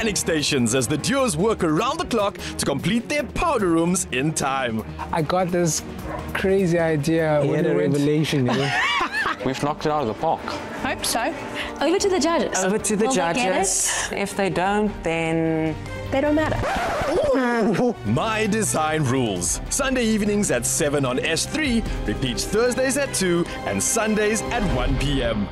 panic stations as the duos work around the clock to complete their powder rooms in time. I got this crazy idea He had a revelation. Eh? We've knocked it out of the park. Hope so. Over to the judges. Over to the Will they judges. If they don't, then They don't matter. My Design Rules. Sunday evenings at 7 on S3, repeats Thursdays at 2 and Sundays at 1 p.m.